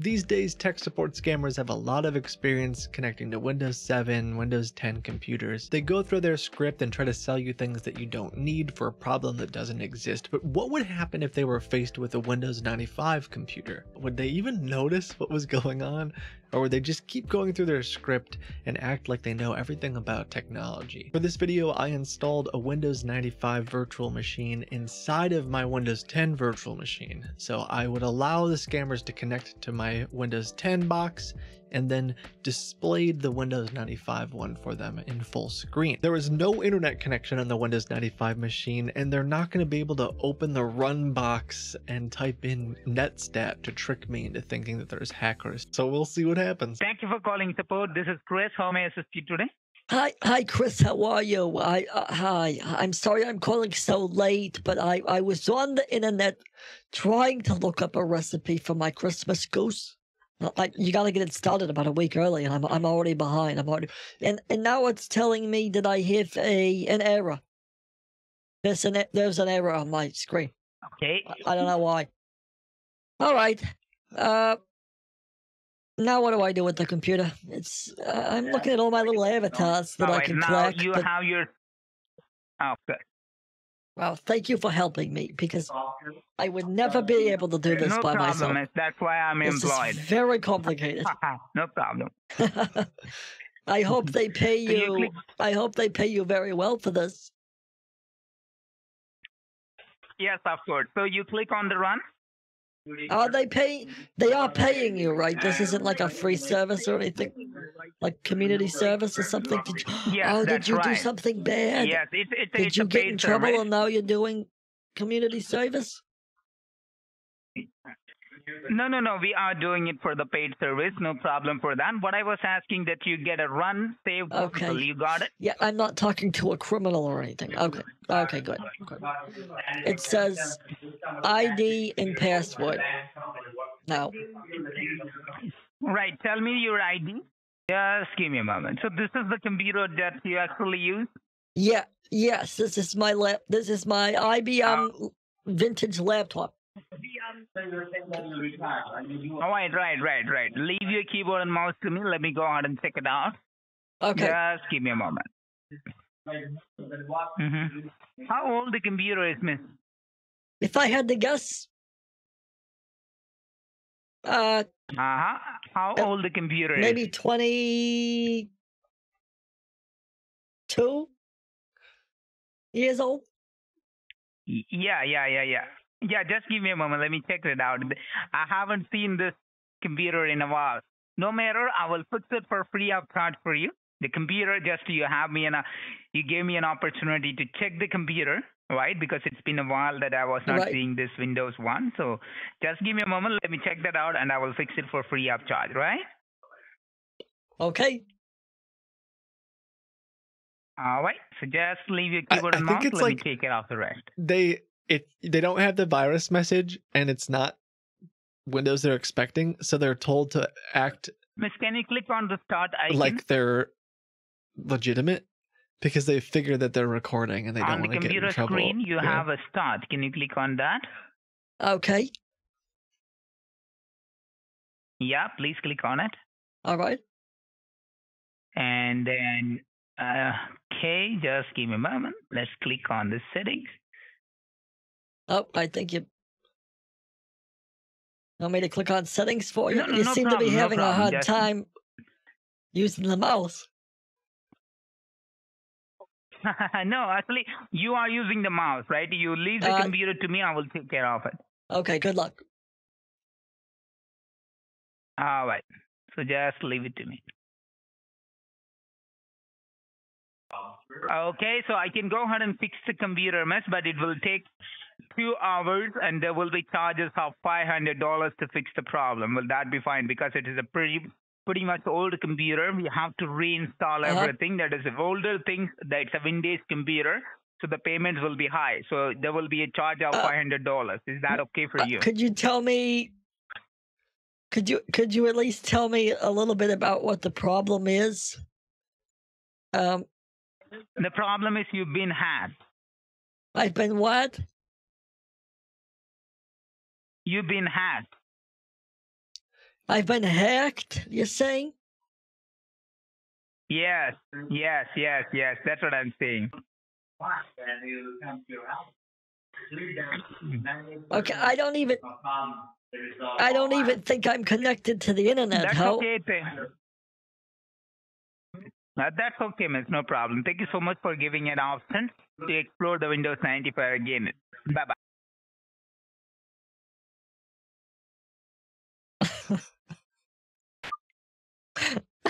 These days, tech support scammers have a lot of experience connecting to Windows 7, Windows 10 computers. They go through their script and try to sell you things that you don't need for a problem that doesn't exist. But what would happen if they were faced with a Windows 95 computer? Would they even notice what was going on? Or would they just keep going through their script and act like they know everything about technology? For this video, I installed a Windows 95 virtual machine inside of my Windows 10 virtual machine. So I would allow the scammers to connect to my Windows 10 box and then displayed the Windows 95 one for them in full screen. There was no internet connection on the Windows 95 machine, and they're not going to be able to open the run box and type in netstat to trick me into thinking that there's hackers. So we'll see what happens. Thank you for calling support. This is Chris. How may I assist you today? Hi, hi, Chris. How are you? I uh, hi. I'm sorry I'm calling so late, but I I was on the internet trying to look up a recipe for my Christmas goose. Like you got to get it started about a week early, and I'm I'm already behind. I'm already and and now it's telling me that I have a an error. There's an there's an error on my screen. Okay. I, I don't know why. All right. Uh. Now what do I do with the computer? It's uh, I'm looking at all my little avatars that All I right, can now collect. you but- have your. Oh, good. Well, thank you for helping me because I would never be able to do this no by problem. myself. miss. That's why I'm This employed. is very complicated. no problem. I hope they pay you you. I hope they pay you very well for this. Yes, of course. So you click on the run. Are they pay? They are paying you, right? This isn't like a free service or anything, like community service or something. Did you? Yes, oh, did you do something bad? Yes, it's it's, Did it's you get in trouble service. and now you're doing community service? No, no, no. We are doing it for the paid service. No problem for that. What I was asking that you get a run saved. Okay. possible. You got it. Yeah, I'm not talking to a criminal or anything. Okay. Okay, good. good. It says ID and password. Now, Right. Tell me your ID. Just give me a moment. So this is the computer that you actually use. yeah, yes, this is my lap. This is my IBM uh, vintage laptop. All right, right, right, right. Leave your keyboard and mouse to me. Let me go ahead and check it out. Okay. Just give me a moment. hmm How old the computer is, Miss? If I had to guess, uh, Uh-huh. How Uh, old the computer maybe is? 22 years old. Yeah, yeah, yeah, yeah. Yeah, just give me a moment. Let me check it out. I haven't seen this computer in a while. No matter, I will fix it for free of charge for you. The computer, just you have me and you gave me an opportunity to check the computer, right? Because it's been a while that I was not Right. seeing this Windows One. So just give me a moment. Let me check that out, and I will fix it for free of charge, right? Okay. All right. So just leave your keyboard I and think mouse. Let like- me take it off the rest. They it they don't have the virus message and it's not Windows they're expecting, so they're told to act Miss, can you click on the start icon? like they're legitimate because they figure that they're recording and they don't on the want to get in trouble. On the computer screen, you Yeah. have a start. Can you click on that? Okay. Yeah, please click on it. All right. And then, uh, okay, just give me a moment. Let's click on the settings. Oh, I think you want me to click on settings for you. No, no, you no seem to problem, be no having a hard just- time using the mouse. no, actually, you are using the mouse, right? You leave the Uh, computer to me. I will take care of it. Okay, good luck. All right. So just leave it to me. Okay, so I can go ahead and fix the computer mess, but it will take two hours and there will be charges of $500 to fix the problem. Will that be fine? Because it is a pretty pretty much old computer. We have to reinstall Uh-huh. everything. That is older things. That's a Windows computer. So the payments will be high. So there will be a charge of Uh, $500. Is that okay for Uh, you? could you tell me? Could you could you at least tell me a little bit about what the problem is? Um, The problem is you've been hacked. I've been what? You've been hacked. I've been hacked, you're saying? Yes, yes, yes, yes. That's what I'm saying. Okay, I don't even I don't even think I'm connected to the internet. That's okay. Uh, that's okay, miss. No problem. Thank you so much for giving an option to explore the Windows 95 again. Bye bye.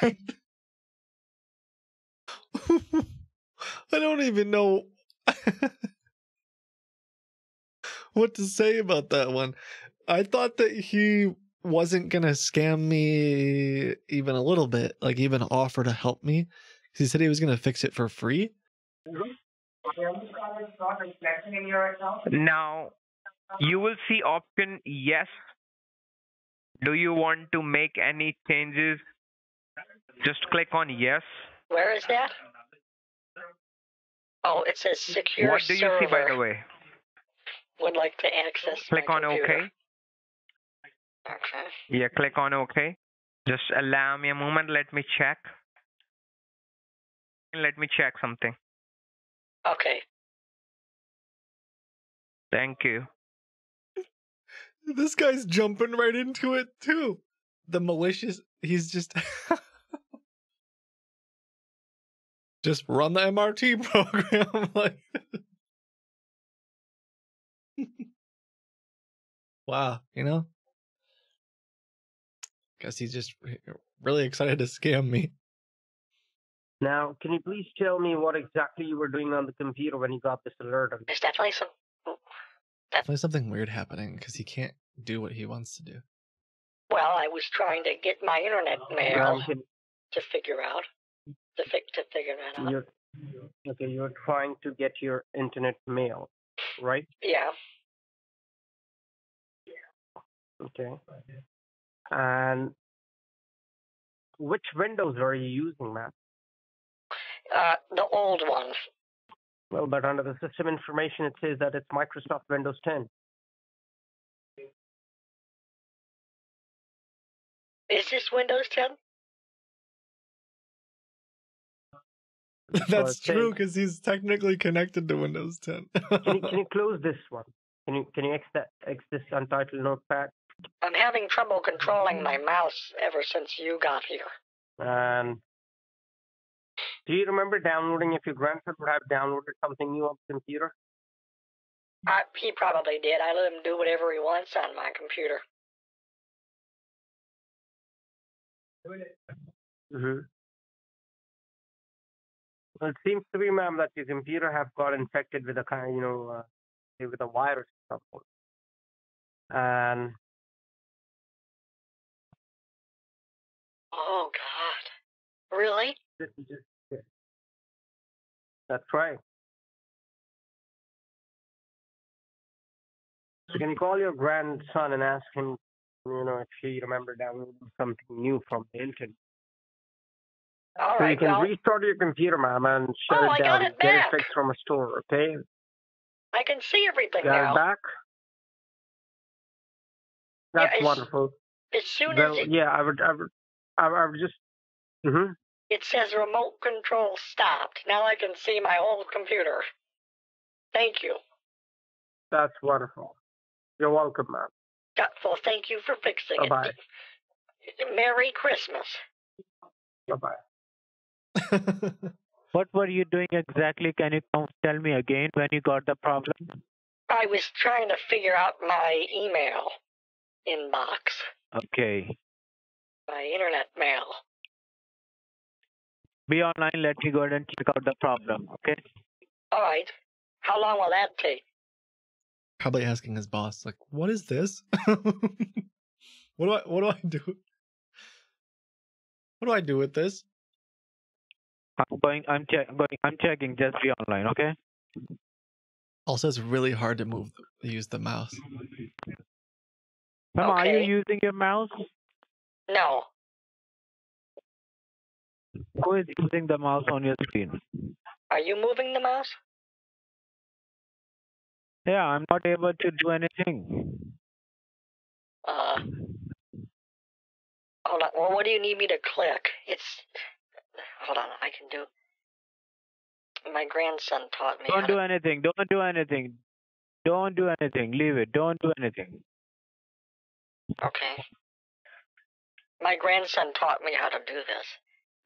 I don't even know what to say about that one. I thought that he wasn't going to scam me even a little bit, like even offer to help me. He said he was going to fix it for free. Now, you will see option yes. Do you want to make any changes? Just click on yes. Where is that? Oh, it says secure what do you see, by the way? Would like to access. Click my on computer. OK. Okay. Yeah, click on OK. Just allow me a moment. Let me check. Let me check something. Okay. Thank you. This guy's jumping right into it too. The malicious, he's just. just run the MRT program. like. wow, you know? Guess he's just really excited to scam me. Now, can you please tell me what exactly you were doing on the computer when you got this alert? on- There's definitely some. Definitely something weird happening because he can't do what he wants to do. Well, I was trying to get my internet mail Um, can- to figure out to to figure that out. you're, okay, you're trying to get your internet mail, right? Yeah. Okay. And which Windows are you using, Matt? Uh, the old ones. Well, but under the system information, it says that it's Microsoft Windows 10. Is this Windows 10? That's it's true because he's technically connected to Windows 10. Can you, can you close this one? Can you can you X that X this untitled notepad? I'm having trouble controlling my mouse ever since you got here. And do you remember downloading if your grandson would have downloaded something new on the computer? I, he probably did. I let him do whatever he wants on my computer. Mm-hmm. Well, it seems to be, ma'am, that your computer have got infected with a kind, you know, uh, say with a virus or something. And Oh God. Really? this is just it. that's right. So can you call your grandson and ask him, you know, if he remember downloading something new from the internet? All so you right. can Well, restart your computer, ma'am, and shut Oh, it I got down. it Get back. it fixed from a store, okay? I can see everything Got now. it back? Yeah, That's it's- wonderful. As soon as it, yeah, I would, I would, I, I would just. hmm it says remote control stopped, now I can see my old computer. Thank you. That's wonderful. You're welcome, ma'am. Well, thank you for fixing Bye-bye. it. Merry Christmas. Bye bye. What were you doing exactly? Can you come tell me again when you got the problem? I was trying to figure out my email inbox, Okay. my internet mail. Be online. Let me go ahead and check out the problem. Okay. All right. How long will that take? Probably asking his boss, like, what is this? what do I what do I do? What do I do with this? I'm going. I'm check. Going. I'm checking. Just be online. Okay. Also, it's really hard to move use the mouse. Ma'am, are you using your mouse? No. Who is using the mouse on your screen? Are you moving the mouse? Yeah, I'm not able to do anything. Uh, Hold on. Well, what do you need me to click? It's. Hold on. I can do. My grandson taught me. Don't to- do anything. Don't do anything. Don't do anything. Leave it. Don't do anything. Okay. My grandson taught me how to do this.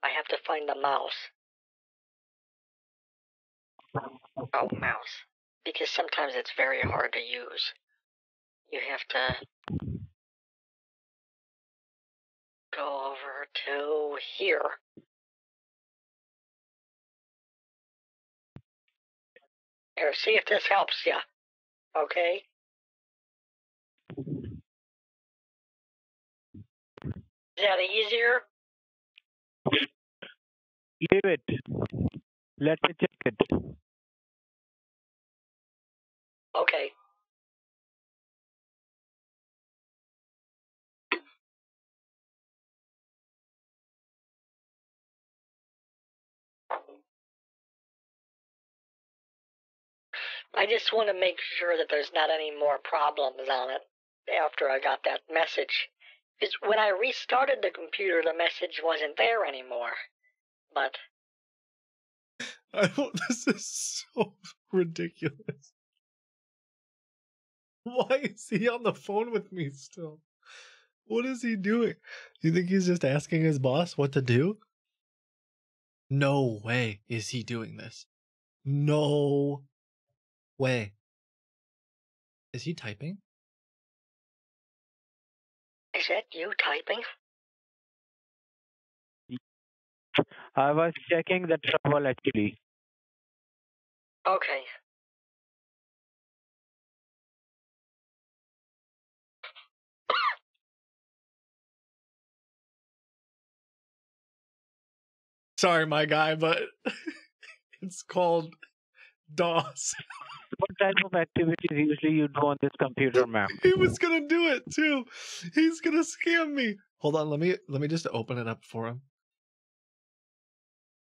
I have to find the mouse. Oh, mouse. Because sometimes it's very hard to use. You have to go over to here. Here, see if this helps you. Okay? Is that easier? Leave it. Let me check it. Okay. I just want to make sure that there's not any more problems on it after I got that message. Because when I restarted the computer, the message wasn't there anymore. But I don't, this is so ridiculous. Why is he on the phone with me still? What is he doing? You think he's just asking his boss what to do? No way is he doing this. No way. Is he typing? is that you typing? I was checking the trouble actually. Okay. Sorry, my guy, but it's called DOS. What type of activities usually you do on this computer, ma'am? He was gonna do it too. He's gonna scam me. Hold on, let me let me just open it up for him.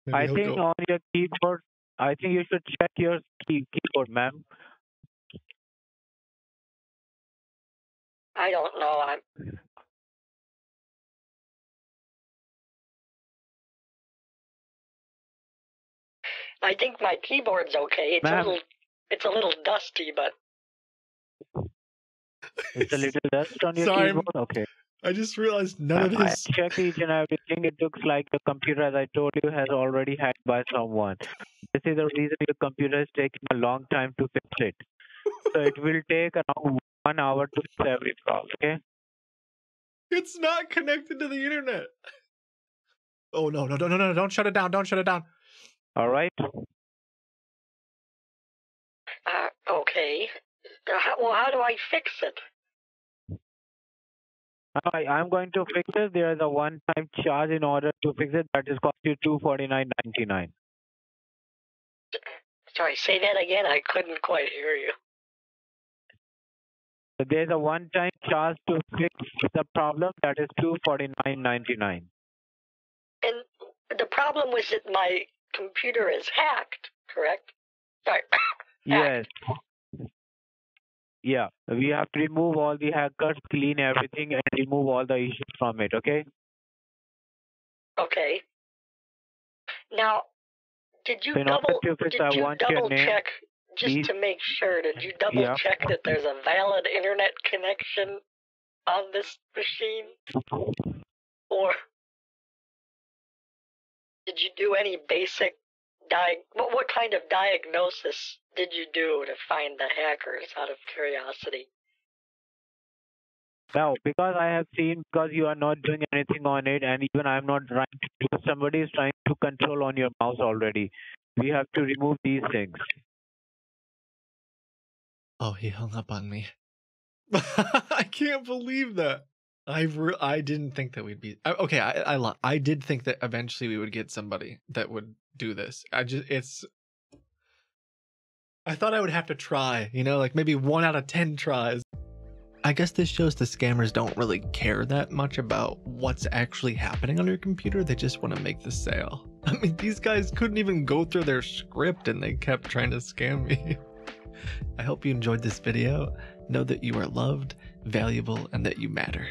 Maybe I think go- on your keyboard, I think you should check your key- keyboard, ma'am. I don't know. I'm. I think my keyboard's okay. It's a little, it's a little dusty, but It's a little dust on your Sorry, keyboard. Okay. I just realized none uh, of I his. checked each and everything. It looks like the computer, as I told you, has already hacked by someone. This is the reason your computer is taking a long time to fix it. So it will take around one hour to fix every problem. Okay. It's not connected to the internet. Oh no no no no no! Don't shut it down! Don't shut it down! All right. Uh, okay. Uh, well, how do I fix it? I, I'm going to fix it. There is a one-time charge in order to fix it that is cost you two forty-nine ninety-nine. Sorry, say that again. I couldn't quite hear you. So there's a one-time charge to fix the problem that is two forty-nine ninety-nine. And the problem was that my computer is hacked. Correct? Sorry. Yes. Yeah, we have to remove all the hackers, clean everything, and remove all the issues from it. Okay. Okay. Now, did you in double to fix, did I you want your double name, check just please. to make sure? Did you double Yeah. check that there's a valid internet connection on this machine, or did you do any basic di? What, what kind of diagnosis did you do to find the hackers? Out of curiosity. No, because I have seen because you are not doing anything on it, and even I'm not trying to do. Somebody is trying to control on your mouse already. We have to remove these things. Oh, he hung up on me. I can't believe that. I re- I didn't think that we'd be okay. I I I did think that eventually we would get somebody that would do this. I just it's. I thought I would have to try, you know, like maybe one out of ten tries. I guess this shows the scammers don't really care that much about what's actually happening on your computer. They just want to make the sale. I mean, these guys couldn't even go through their script and they kept trying to scam me. I hope you enjoyed this video. Know that you are loved, valuable, and that you matter.